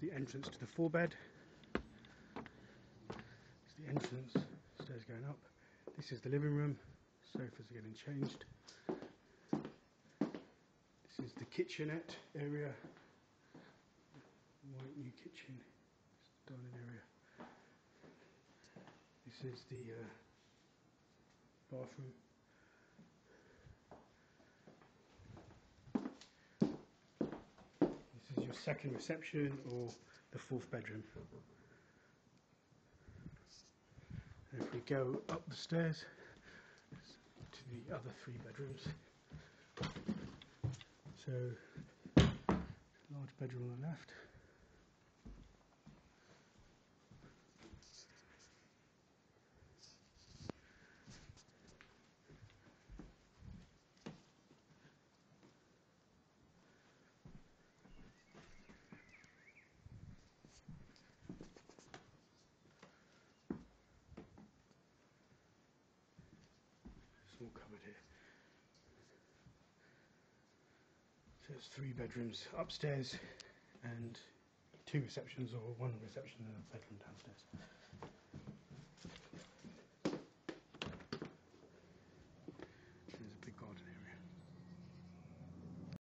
It's the entrance to the four bed. It's the entrance, stairs going up. This is the living room. Sofas are getting changed. This is the kitchenette area. White new kitchen. Dining area. This is the uh, bathroom. This is your second reception or the fourth bedroom. And if we go up the stairs to the other three bedrooms. So, large bedroom on the left. Here. So it's three bedrooms upstairs and two receptions or one reception and a bedroom downstairs.